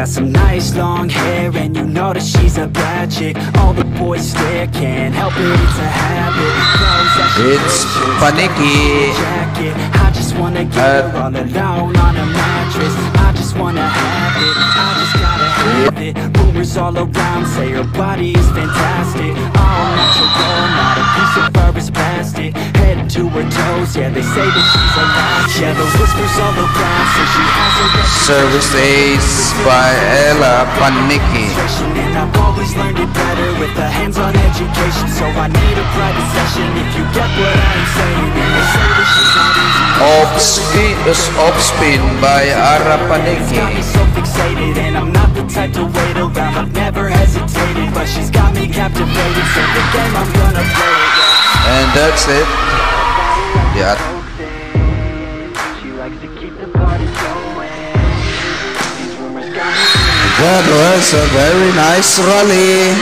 got some nice long hair And you know that she's a bad chick. All the boys stare, can't help it, it's a habit. It's Paniki. jacket. I just wanna get uh, her all alone on a mattress. I just wanna have it, I just gotta have it. Rumors all around say her body is fantastic. All natural, not a piece of fur is plastic Head to her toes, yeah they say that she's a latch. Yeah the whispers all around say she has a Service Ace by Ellah Panique. And I've always learned it better with a hands-on education So I need a private session if you get what I'm that she's not easy Off spin, off by Ara so fixated And I'm not the type to wait around I've never hesitated But she's got me captivated So the game I'm gonna play it. And that's it. Yeah. She likes to keep the party going That was a very nice rally.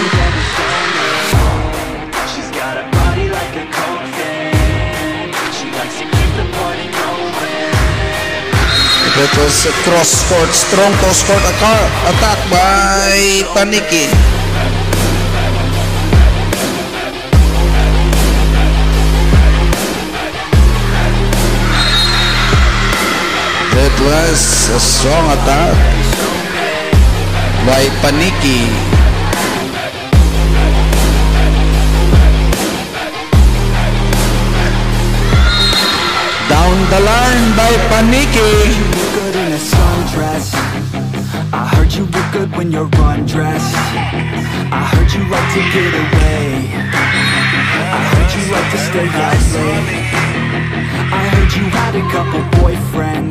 She's got a body like a coke fan She likes to keep the party going That was a cross court, strong cross court attack, by Panique. That was a strong attack by Panique. Down the line by Panique. good in a sundress I heard you look good when you're undressed. I heard you like to get away. I heard you like to stay out late. I heard you had a couple boyfriends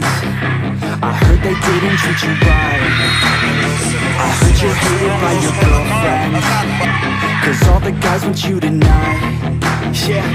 they didn't treat you right. I heard you're hated by your girlfriends Cause all the guys want you tonight. Yeah.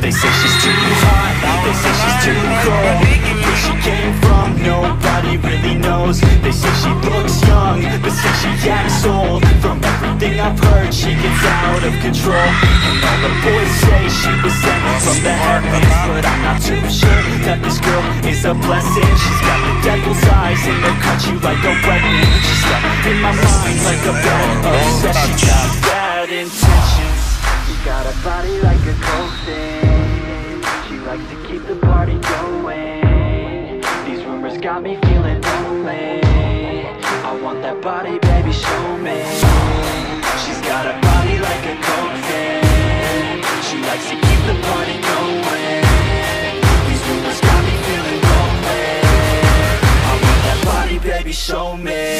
They say she's too hot. They say she's too cold. Where she came from Nobody really knows. They say she looks young But say she acts old. From everything I've heard She gets out of control. And all the boys say she was sent from the heavens But I'm not too sure That this girl is a blessing. She's got the devil's eyes And they'll cut you like a weapon. She's stuck in my mind like a bad obsession. She's got bad intentions. She's got a body like a thing. She likes to keep the party going. These rumors got me feeling lonely. I want that body, baby, show me. She's got a body like a thing. She likes to show me.